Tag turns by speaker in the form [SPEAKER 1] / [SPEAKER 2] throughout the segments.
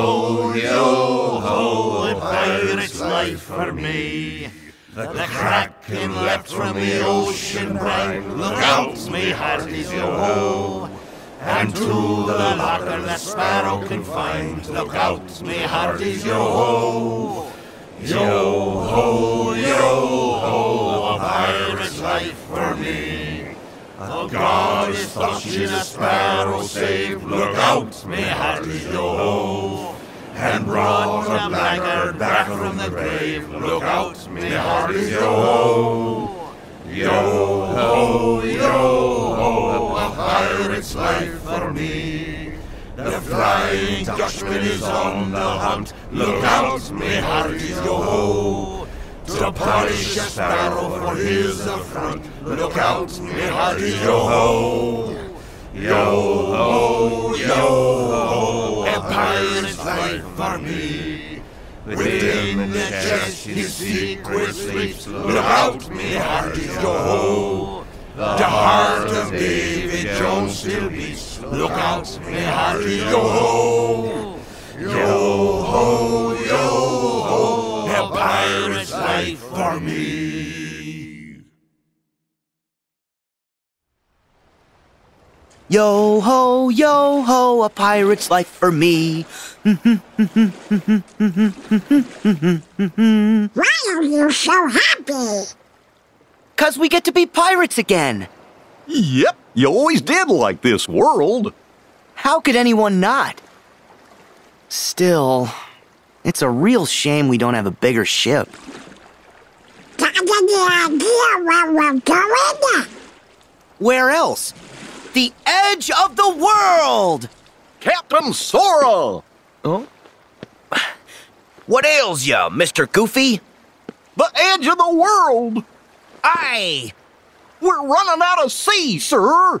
[SPEAKER 1] ho, yo ho, a pirate's life for me. The kraken leapt from the ocean brine. Look out, me hearties, yo ho. And to the locker the sparrow can find. Look out, me hearties, yo ho. Yo ho, yo ho, a pirate's life for me. A god is touching a sparrow safe. Look out, me hearties, yo ho. And brought a blackguard back from the grave. Look out, me hearties, yo ho. Yo ho, yo ho, a pirate's life for me. The flying Dutchman is on the hunt. Look out, me hearties, yo ho. To punish a sparrow for his affront. Look out, me hearties, yo ho. Yo ho, yo ho, a pirate's life for me. Within the chest his secret sleeps. Look out, me hearties, yo ho. The heart of Davy Jones still beats. Look out, me hearties, yo ho. Yo ho, yo ho, a pirate's life for me.
[SPEAKER 2] Yo ho, yo ho, a pirate's life for me.
[SPEAKER 3] Why are you so happy?
[SPEAKER 2] Cause we get to be pirates again.
[SPEAKER 4] Yep, you always did like this world.
[SPEAKER 2] How could anyone not? Still, it's a real shame we don't have a bigger ship.
[SPEAKER 3] Got any idea where we're going?
[SPEAKER 2] Where else? The edge of the world!
[SPEAKER 4] Captain Sora!
[SPEAKER 2] Oh what ails ya, Mr. Goofy?
[SPEAKER 4] The edge of the world!
[SPEAKER 2] Aye!
[SPEAKER 4] We're running out of sea, sir!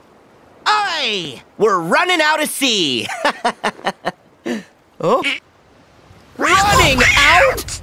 [SPEAKER 2] Aye! We're running out of sea! oh? Running out?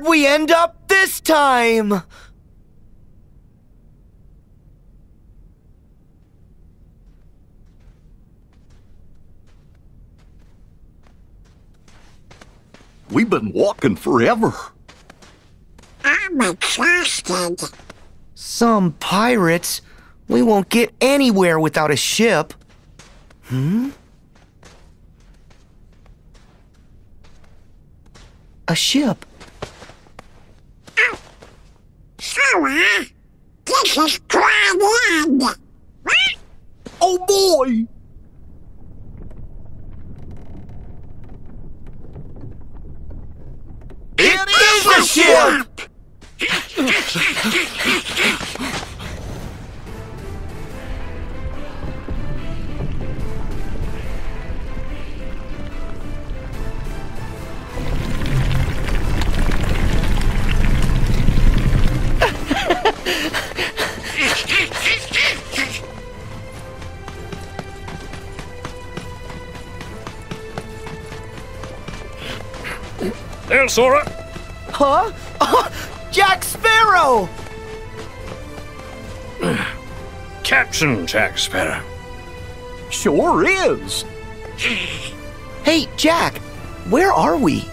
[SPEAKER 2] Where'd we end up this time?
[SPEAKER 4] We've been walking forever.
[SPEAKER 3] I'm exhausted.
[SPEAKER 2] Some pirates. We won't get anywhere without a ship. Hmm? A ship.
[SPEAKER 3] Sora, this is Grand End.
[SPEAKER 4] Oh boy!
[SPEAKER 5] Sora.
[SPEAKER 2] Huh? Oh, Jack Sparrow!
[SPEAKER 5] Captain Jack Sparrow.
[SPEAKER 4] Sure is.
[SPEAKER 2] Hey, Jack, where are we?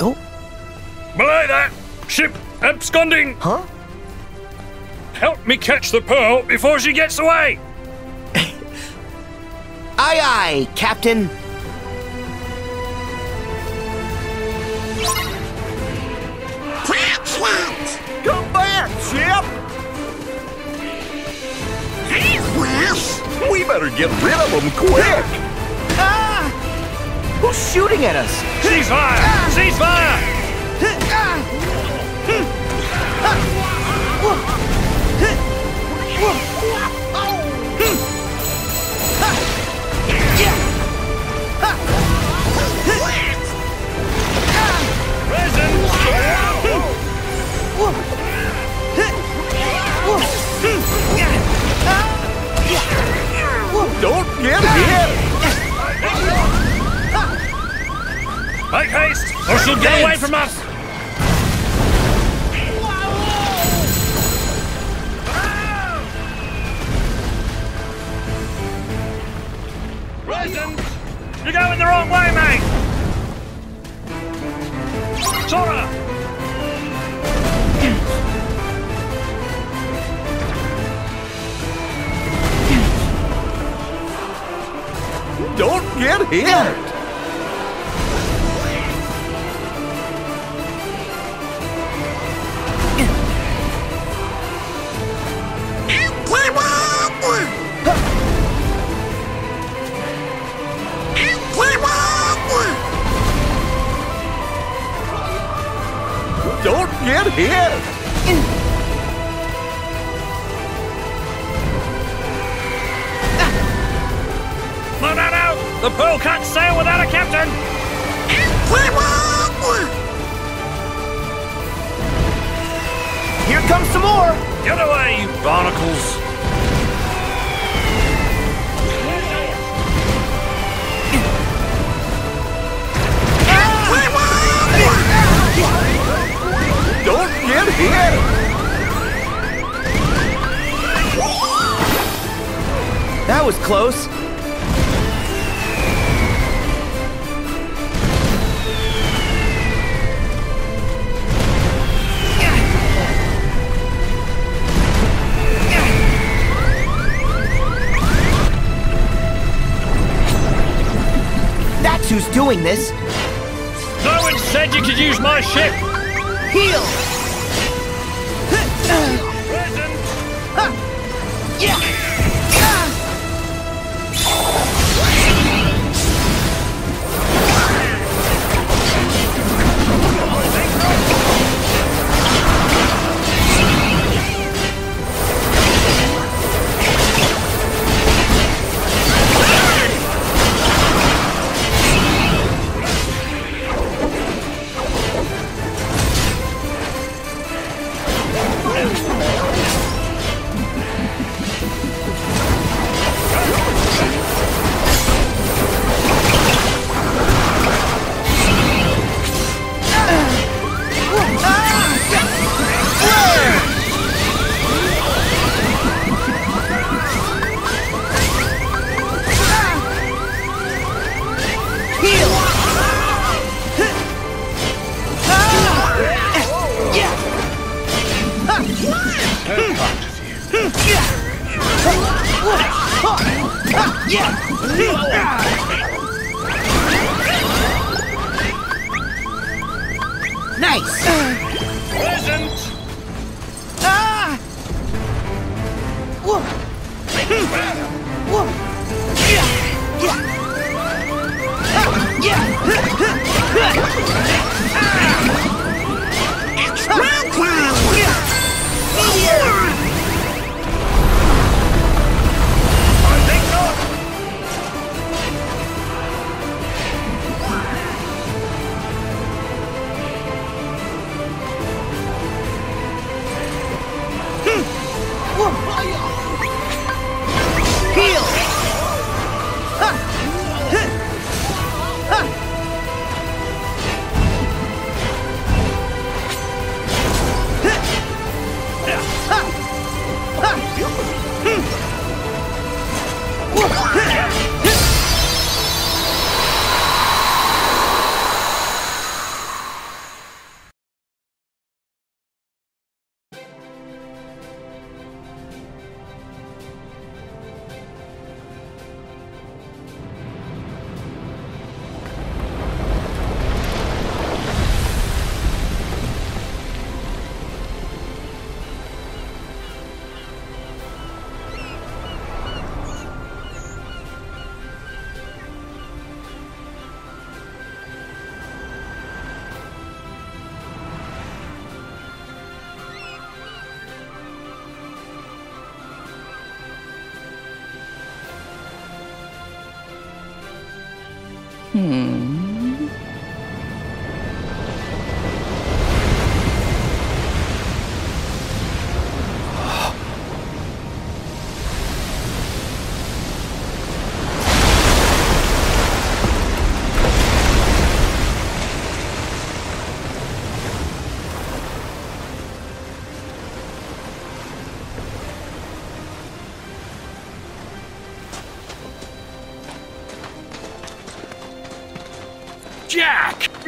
[SPEAKER 2] Oh,
[SPEAKER 5] Belay that! Ship absconding!
[SPEAKER 2] huh?
[SPEAKER 5] Help me catch the pearl before she gets away!
[SPEAKER 2] Aye, aye, Captain.
[SPEAKER 4] We better get rid of them quick!
[SPEAKER 2] Ah! Who's shooting at us?
[SPEAKER 5] Cease fire! Cease fire!
[SPEAKER 4] Don't
[SPEAKER 5] Make haste, or she'll get away from us! Resident! You're going the wrong way, mate! Sora!
[SPEAKER 4] Don't get hit! Don't get hit!
[SPEAKER 5] Pearl can't sail without a captain!
[SPEAKER 2] Here comes some more.
[SPEAKER 5] Get away, you barnacles!
[SPEAKER 4] Don't get hit!
[SPEAKER 2] That was close. Who's doing this.
[SPEAKER 5] No one said you could use my ship!
[SPEAKER 2] Heal.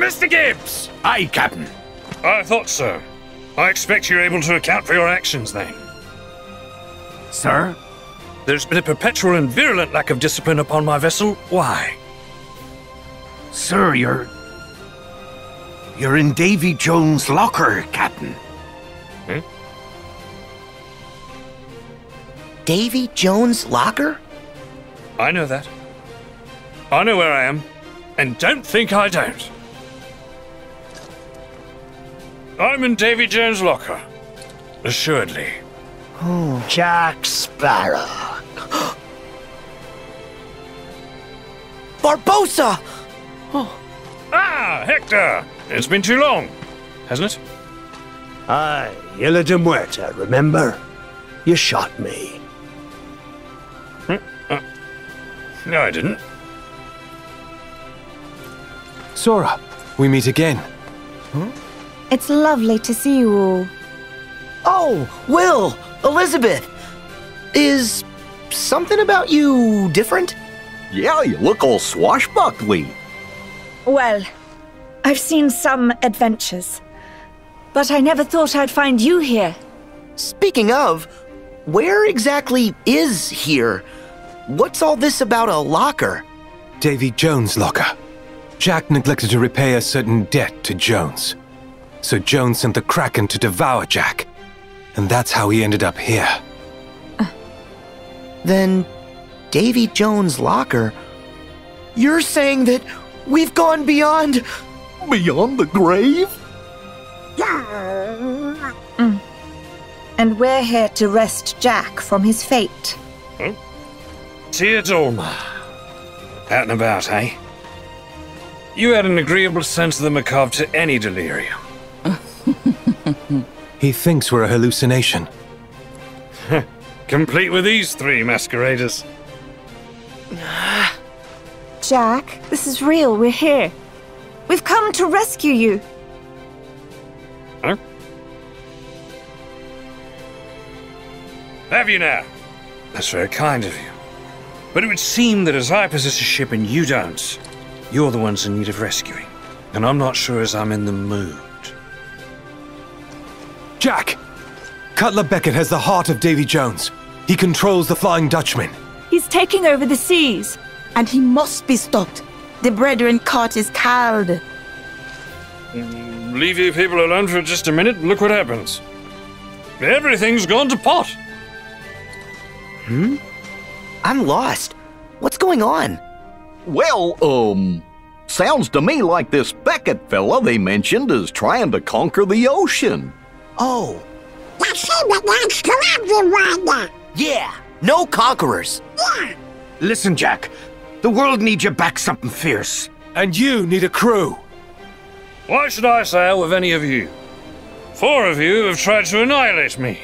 [SPEAKER 5] Mr. Gibbs!
[SPEAKER 6] Aye, Captain.
[SPEAKER 5] I thought so. I expect you're able to account for your actions then.
[SPEAKER 6] Sir?
[SPEAKER 5] There's been a perpetual and virulent lack of discipline upon my vessel. Why?
[SPEAKER 6] Sir, you're. You're in Davy Jones' locker, Captain. Hmm?
[SPEAKER 2] Davy Jones' locker?
[SPEAKER 5] I know that. I know where I am, and don't think I don't. I'm in Davy Jones' locker. Assuredly.
[SPEAKER 6] Oh, Jack Sparrow.
[SPEAKER 2] Barbossa! Oh.
[SPEAKER 5] Ah, Hector! It's been too long, hasn't it?
[SPEAKER 6] Aye, Isla de Muerta, remember? You shot me.
[SPEAKER 5] Hmm, uh, no, I didn't.
[SPEAKER 7] Sora, we meet again. Hmm?
[SPEAKER 8] It's lovely to see you all.
[SPEAKER 2] Oh, Will! Elizabeth! Is something about you different?
[SPEAKER 4] Yeah, you look all swashbuckly.
[SPEAKER 8] Well, I've seen some adventures, but I never thought I'd find you here.
[SPEAKER 2] Speaking of, where exactly is here? What's all this about a locker?
[SPEAKER 7] Davy Jones' locker. Jack neglected to repay a certain debt to Jones. So Jones sent the Kraken to devour Jack. And that's how he ended up here.
[SPEAKER 2] Uh, then, Davy Jones' locker? You're saying that we've gone beyond.
[SPEAKER 4] Beyond the grave? Mm.
[SPEAKER 8] And we're here to wrest Jack from his fate.
[SPEAKER 5] Hmm? Tia Dalma. Out and about, eh? You had an agreeable sense of the macabre to any delirium.
[SPEAKER 7] He thinks we're a hallucination.
[SPEAKER 5] Complete with these three masqueraders.
[SPEAKER 8] Jack, this is real. We're here. We've come to rescue you.
[SPEAKER 5] Huh? Have you now? That's very kind of you. But it would seem that as I possess a ship and you don't, you're the ones in need of rescuing. And I'm not sure as I'm in the mood.
[SPEAKER 7] Jack! Cutler Beckett has the heart of Davy Jones. He controls the Flying Dutchman.
[SPEAKER 8] He's taking over the seas.
[SPEAKER 9] and he must be stopped. The Brethren Court is called.
[SPEAKER 5] Leave you people alone for just a minute, and look what happens. Everything's gone to pot. Hmm?
[SPEAKER 2] I'm lost. What's going on?
[SPEAKER 4] Well, um, sounds to me like this Beckett fella they mentioned is trying to conquer the ocean.
[SPEAKER 2] Oh,
[SPEAKER 3] That seemed like wants to everyone.
[SPEAKER 2] yeah, no conquerors.
[SPEAKER 6] Listen, Jack. The world needs you back something fierce.
[SPEAKER 7] And you need a crew.
[SPEAKER 5] Why should I sail with any of you? Four of you have tried to annihilate me.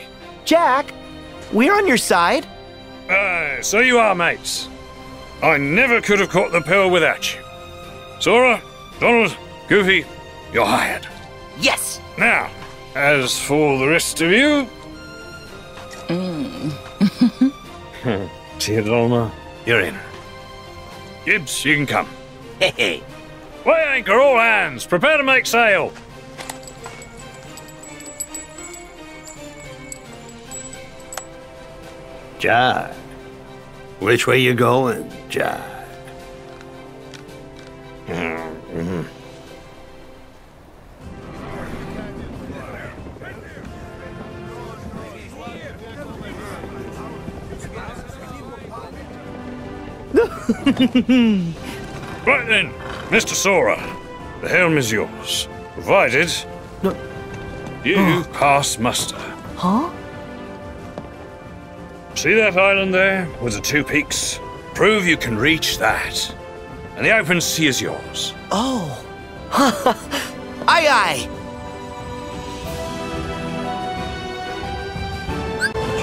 [SPEAKER 2] Jack, we're on your side.
[SPEAKER 5] Aye, so you are, mates. I never could have caught the Pearl without you. Sora, Donald, Goofy, you're hired.
[SPEAKER 2] Yes.
[SPEAKER 5] Now, as for the rest of you. Hmm. Tia Dalma, you're in. Gibbs, you can come.
[SPEAKER 2] Hey,
[SPEAKER 5] Weigh anchor, all hands. Prepare to make sail.
[SPEAKER 6] Jack. Which way you going, Jack? Hmm.
[SPEAKER 5] Right then, Mr. Sora, the helm is yours, provided you oh. pass muster.
[SPEAKER 9] Huh?
[SPEAKER 5] See that island there with the two peaks? Prove you can reach that. and the open sea is yours.
[SPEAKER 10] Oh. aye, aye.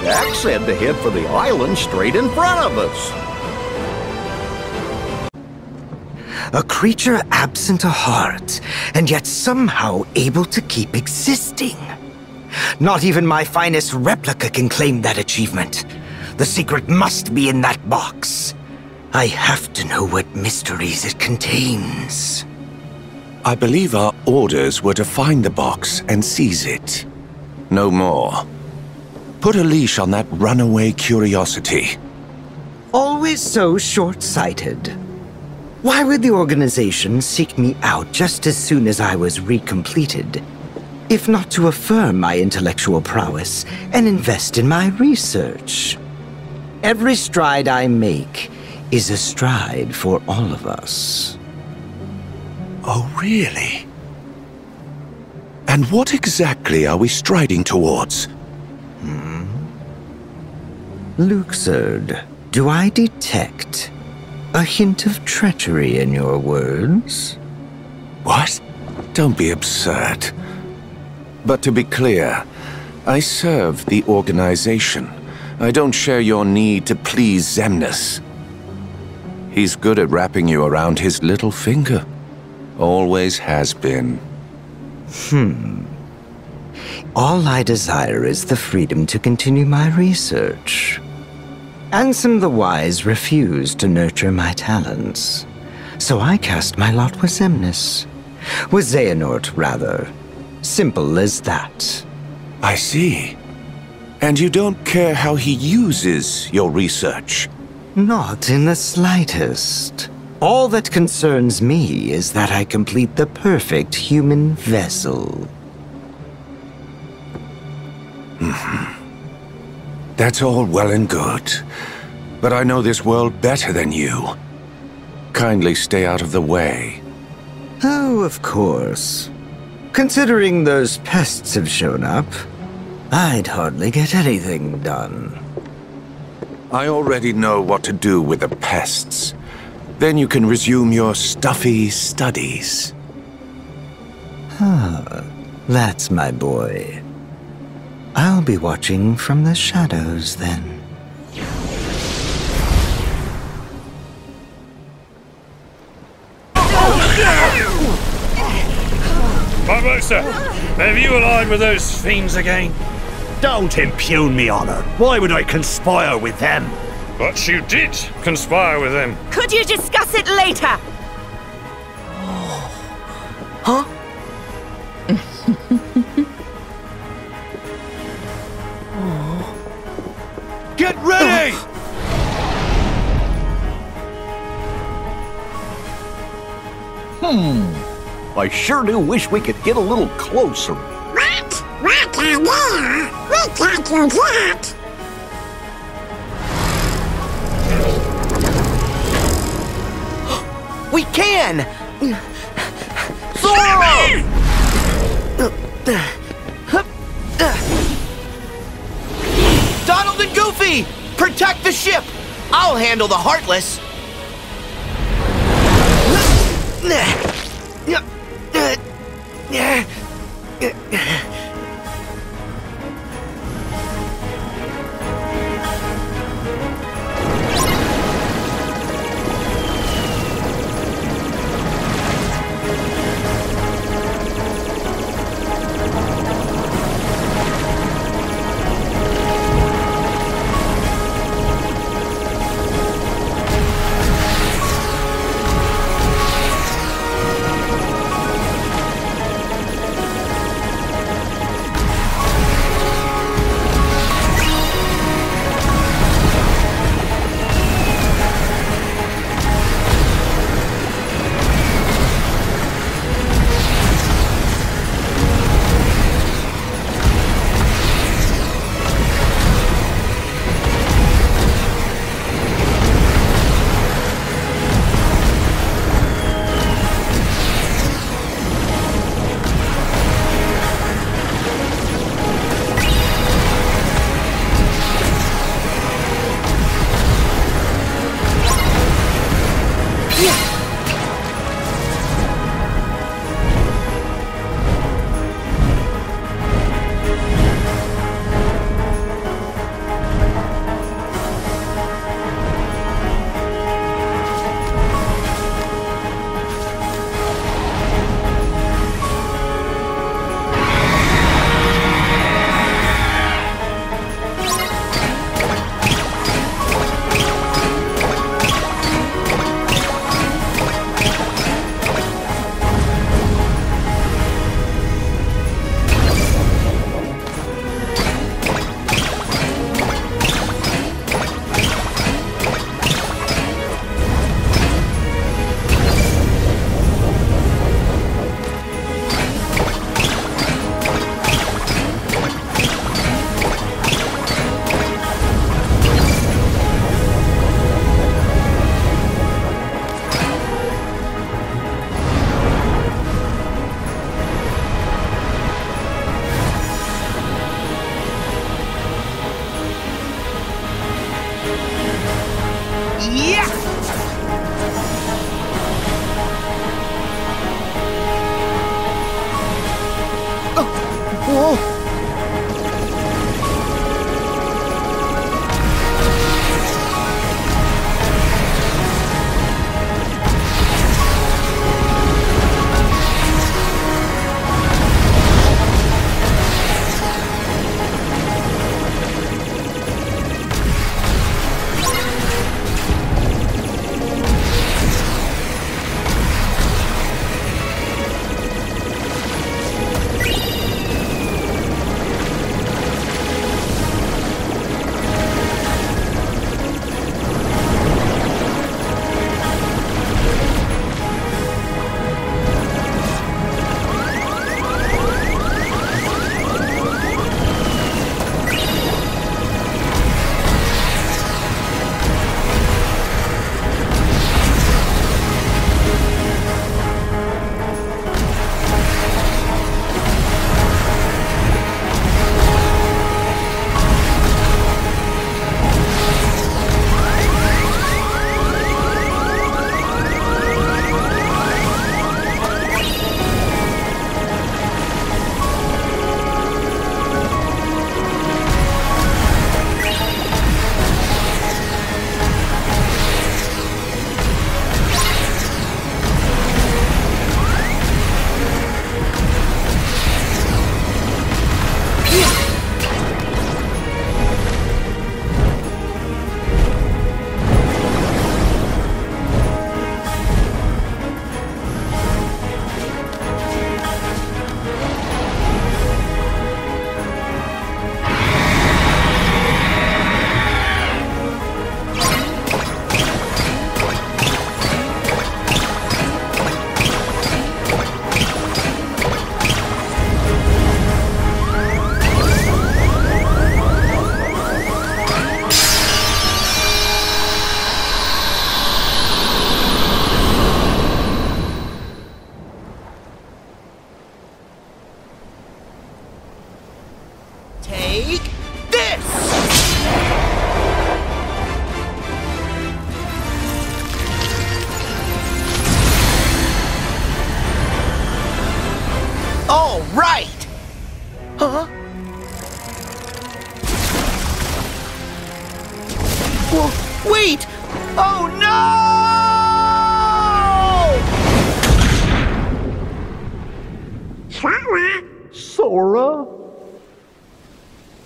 [SPEAKER 4] Jack said to head for the island straight in front of us.
[SPEAKER 10] A creature absent of heart, and yet somehow able to keep existing. Not even my finest replica can claim that achievement. The secret must be in that box. I have to know what mysteries it contains.
[SPEAKER 11] I believe our orders were to find the box and seize it. No more. Put a leash on that runaway curiosity.
[SPEAKER 10] Always so short-sighted. Why would the organization seek me out just as soon as I was recompleted? If not to affirm my intellectual prowess and invest in my research. Every stride I make is a stride for all of us.
[SPEAKER 11] Oh, really? And what exactly are we striding towards?
[SPEAKER 10] Hmm? Luxord, do I detect a hint of treachery in your words?
[SPEAKER 11] What? Don't be absurd. But to be clear, I serve the organization. I don't share your need to please Xemnas. He's good at wrapping you around his little finger. Always has been.
[SPEAKER 10] Hmm. All I desire is the freedom to continue my research. Ansem the Wise refused to nurture my talents. So I cast my lot with Xemnas. With Xehanort, rather. Simple as that.
[SPEAKER 11] I see. And you don't care how he uses your research?
[SPEAKER 10] Not in the slightest. All that concerns me is that I complete the perfect human vessel.
[SPEAKER 11] Mm-hmm. That's all well and good. But I know this world better than you. Kindly stay out of the way.
[SPEAKER 10] Oh, of course. Considering those pests have shown up, I'd hardly get anything done.
[SPEAKER 11] I already know what to do with the pests. Then you can resume your stuffy studies.
[SPEAKER 10] Ah, that's my boy. I'll be watching from the shadows then.
[SPEAKER 5] Barbossa, have you allied with those fiends again?
[SPEAKER 6] Don't impugn me honor. Why would I conspire with them?
[SPEAKER 5] But you did conspire with them.
[SPEAKER 8] Could you discuss it later?
[SPEAKER 10] Huh?
[SPEAKER 6] Get ready!
[SPEAKER 4] Hmm. I sure do wish we could get a little closer.
[SPEAKER 3] What? What idea? We can't do that.
[SPEAKER 10] We can! Sora! Goofy! Protect the ship! I'll handle the Heartless!
[SPEAKER 2] All right! Huh? Whoa, wait! Oh no!
[SPEAKER 3] Sora?
[SPEAKER 2] Sora?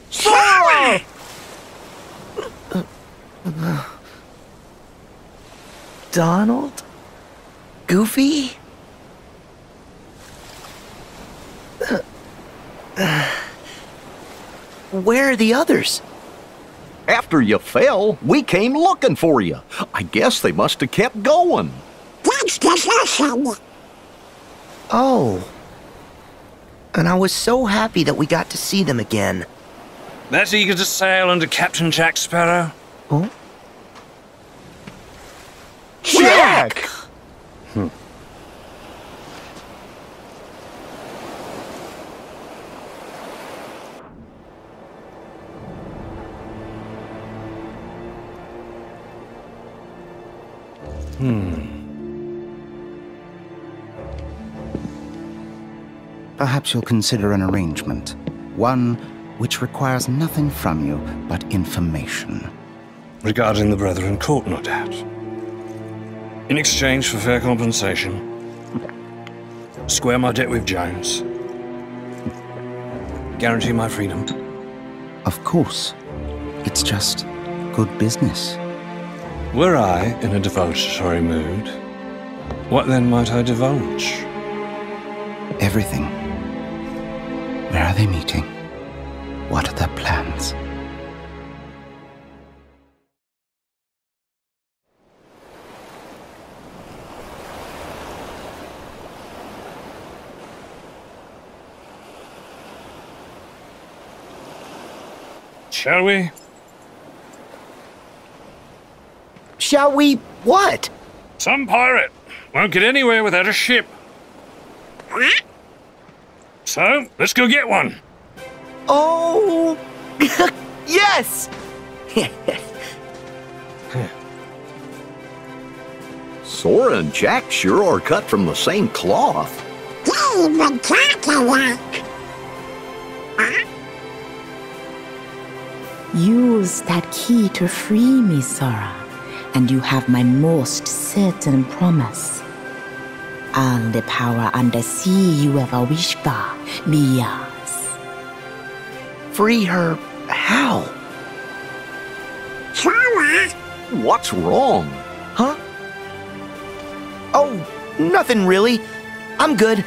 [SPEAKER 2] Sora! Donald? Goofy? Where are the others?
[SPEAKER 4] After you fell, we came looking for you. I guess they must have kept going.
[SPEAKER 3] That's desertion.
[SPEAKER 2] Oh. And I was so happy that we got to see them again.
[SPEAKER 5] That eager to sail under Captain Jack Sparrow?
[SPEAKER 2] Oh?
[SPEAKER 4] Jack!
[SPEAKER 5] Hmm. Hmm.
[SPEAKER 12] Perhaps you'll consider an arrangement. One which requires nothing from you but information.
[SPEAKER 5] Regarding the Brethren Court, no doubt. In exchange for fair compensation, square my debt with Jones, guarantee my freedom.
[SPEAKER 12] Of course. It's just good business.
[SPEAKER 5] Were I in a divulgatory mood, what then might I divulge?
[SPEAKER 12] Everything. Where are they meeting? What are their plans?
[SPEAKER 5] Shall we?
[SPEAKER 2] Shall we what?
[SPEAKER 5] Some pirate won't get anywhere without a ship. So, let's go get one.
[SPEAKER 2] Oh, yes!
[SPEAKER 4] Sora and Jack sure are cut from the same cloth.
[SPEAKER 3] They would talk a.
[SPEAKER 9] Use that key to free me, Sora, and you have my most certain promise. All the power undersea you ever wish for be yours.
[SPEAKER 2] Free her how?
[SPEAKER 3] Sora?
[SPEAKER 4] What's wrong?
[SPEAKER 2] Huh? Oh, nothing really. I'm good.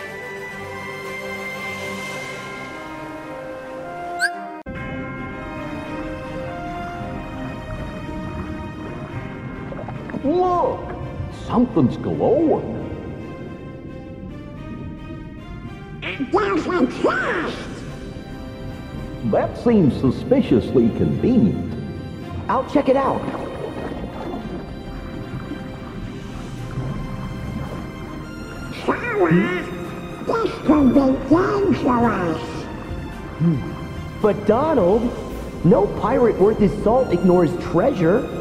[SPEAKER 4] Something's glowing.
[SPEAKER 3] There's a chest!
[SPEAKER 4] That seems suspiciously convenient.
[SPEAKER 2] I'll check it out.
[SPEAKER 3] Sora? This could be dangerous.
[SPEAKER 13] But Donald, no pirate worth his salt ignores treasure.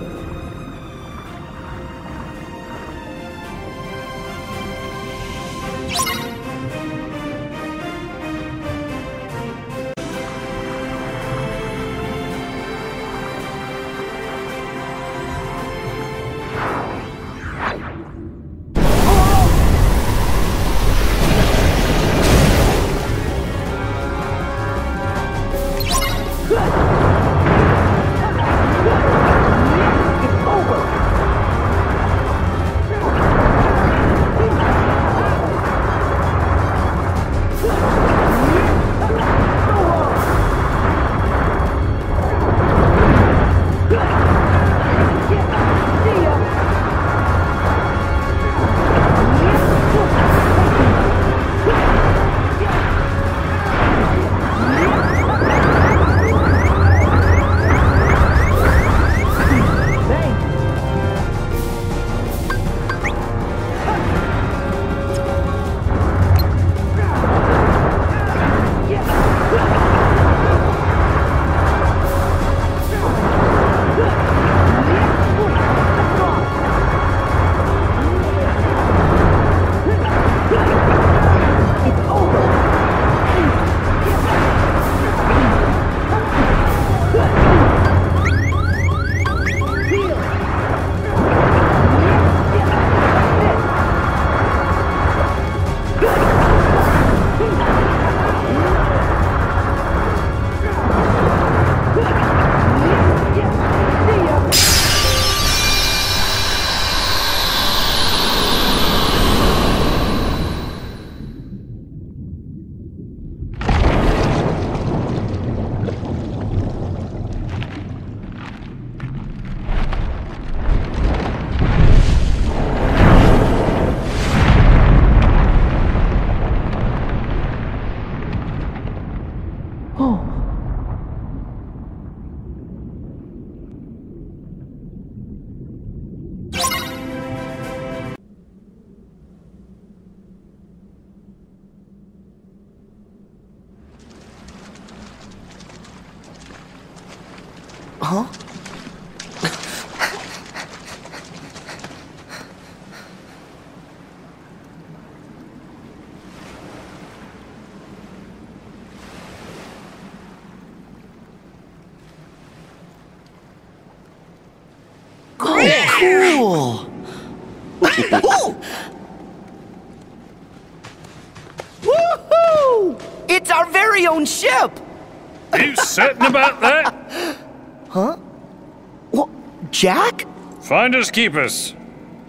[SPEAKER 5] Finders keepers.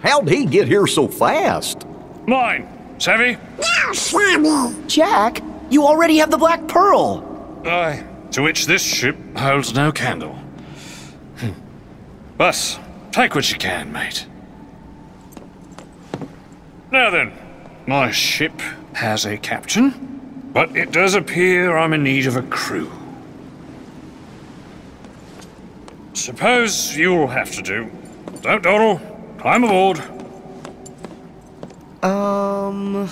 [SPEAKER 4] How'd he get here so fast?
[SPEAKER 5] Mine. Savvy?
[SPEAKER 3] Now, Sammy!
[SPEAKER 2] Jack, you already have the Black Pearl!
[SPEAKER 5] Aye. To which this ship holds no candle. Hmm. But, take what you can, mate. Now then, my ship has a captain, but it does appear I'm in need of a crew. Suppose you'll have to do. Don't, Donald, climb aboard.
[SPEAKER 2] Um...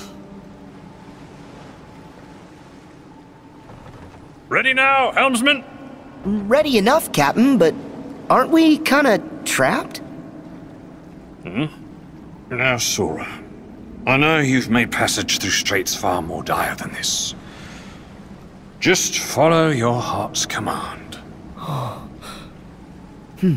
[SPEAKER 5] Ready now, helmsman?
[SPEAKER 2] Ready enough, Captain, but aren't we kinda trapped?
[SPEAKER 5] Hmm? Now, Sora, I know you've made passage through straits far more dire than this. Just follow your heart's command.
[SPEAKER 11] hmm.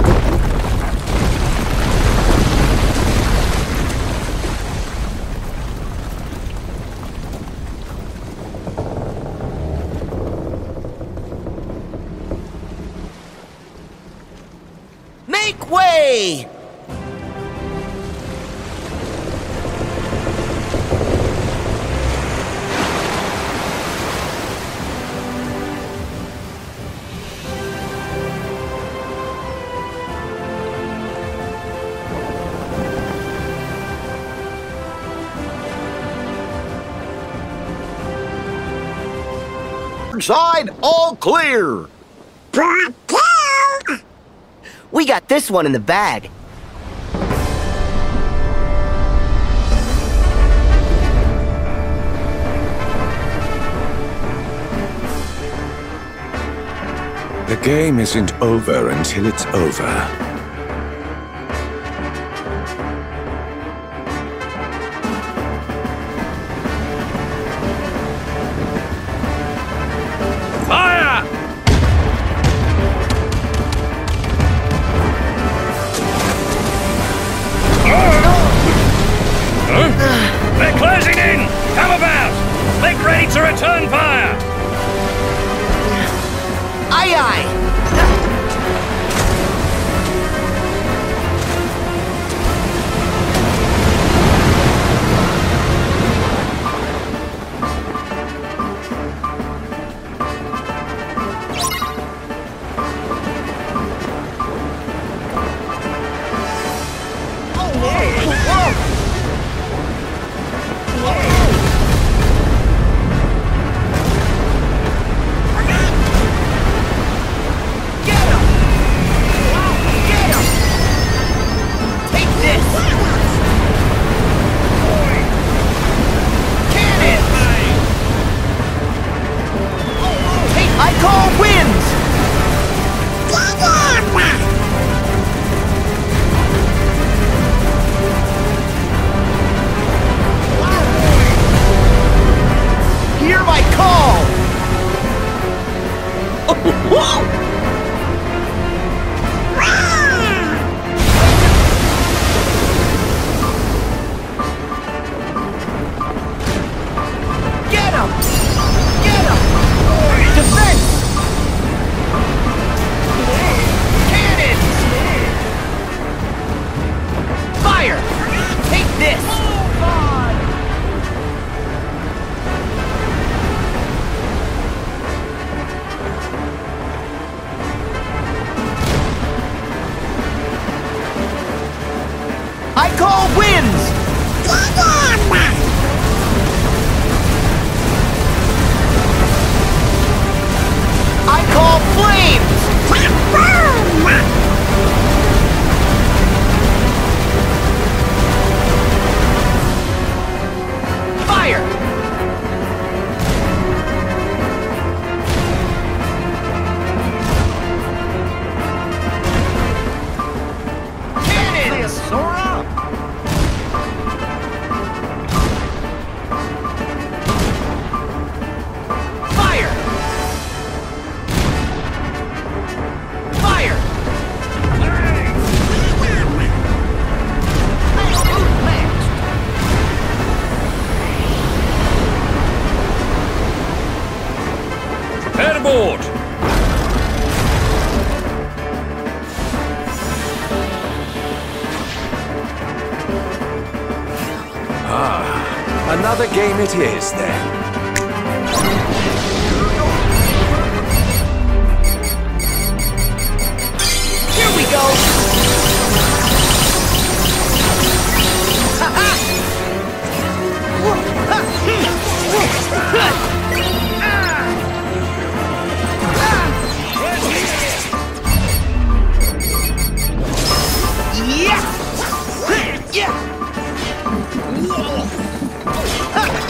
[SPEAKER 4] Side, all clear.
[SPEAKER 11] We got this one in the bag.
[SPEAKER 2] The game isn't over until it's over. game it is then.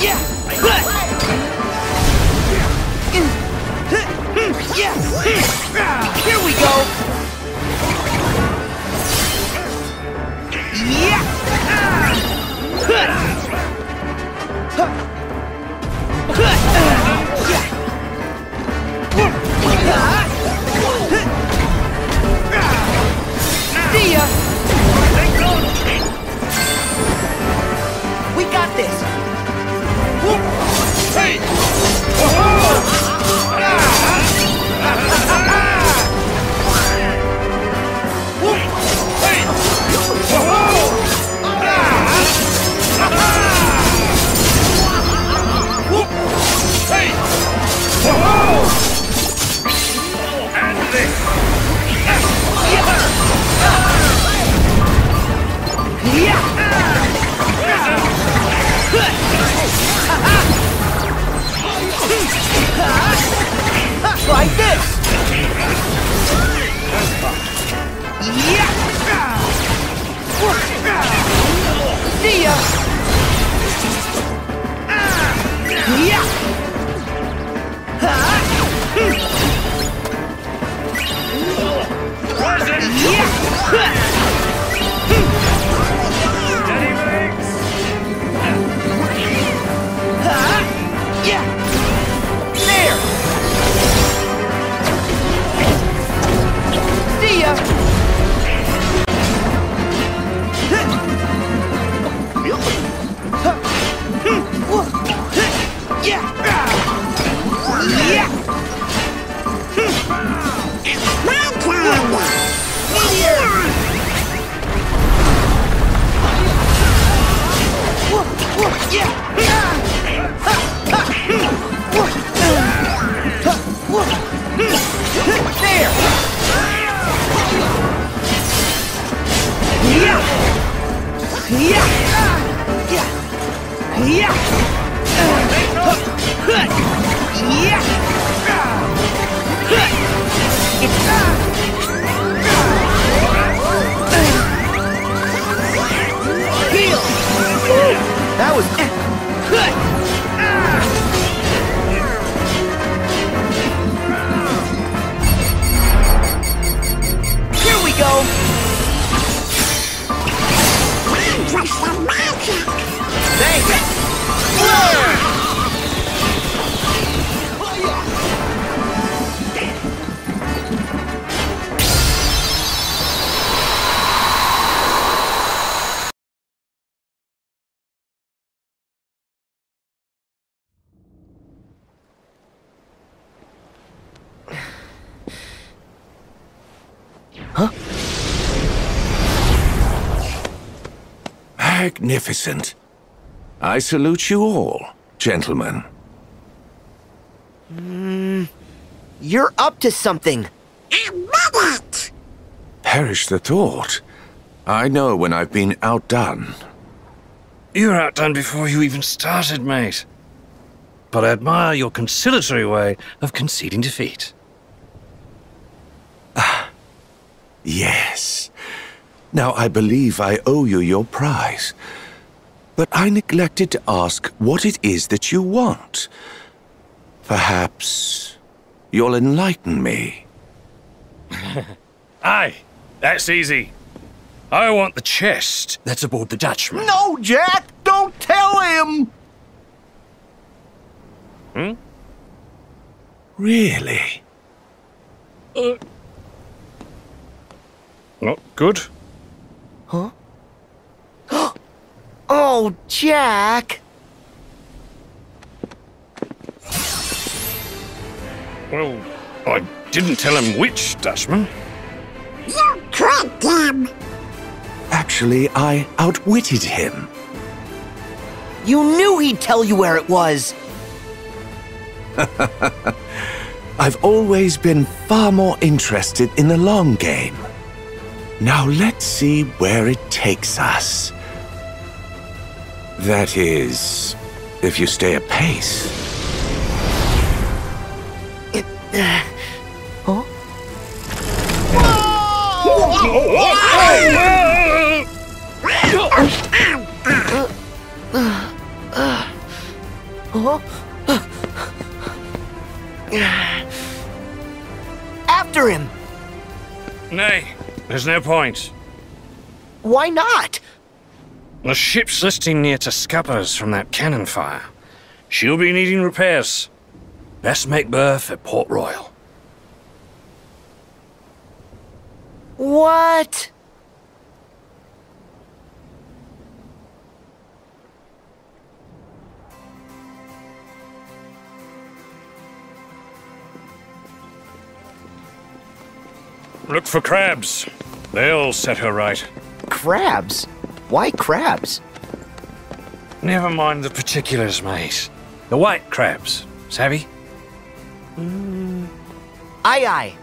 [SPEAKER 11] Yeah!
[SPEAKER 2] Here we go! See
[SPEAKER 11] Magnificent. I salute you all, gentlemen.
[SPEAKER 2] Mm, you're up to something.
[SPEAKER 11] Perish the thought. I know when I've been outdone.
[SPEAKER 5] You were outdone before you even started, mate. But I admire your conciliatory way of conceding defeat.
[SPEAKER 11] Ah, yes. Now I believe I owe you your prize. But I neglected to ask what it is that you want. Perhaps you'll enlighten me.
[SPEAKER 5] Aye, that's easy. I want the chest that's aboard the Dutchman.
[SPEAKER 4] No, Jack! Don't tell him!
[SPEAKER 5] Hmm?
[SPEAKER 11] Really?
[SPEAKER 5] Uh, not good.
[SPEAKER 2] Huh? oh, Jack!
[SPEAKER 5] Well, I didn't tell him which Dutchman.
[SPEAKER 3] You tricked him.
[SPEAKER 11] Actually, I outwitted him.
[SPEAKER 2] You knew he'd tell you where it was!
[SPEAKER 11] I've always been far more interested in the long game. Now let's see where it takes us. That is, if you stay apace.
[SPEAKER 2] huh? Oh. After him!
[SPEAKER 5] Nay, there's no point.
[SPEAKER 2] Why not?
[SPEAKER 5] The ship's listing near to scuppers from that cannon fire. She'll be needing repairs. Best make berth at Port Royal.
[SPEAKER 2] What?
[SPEAKER 5] Look for crabs. They'll set her right.
[SPEAKER 2] Crabs? Why crabs?
[SPEAKER 5] Never mind the particulars, mate. The white crabs, savvy?
[SPEAKER 2] Aye aye.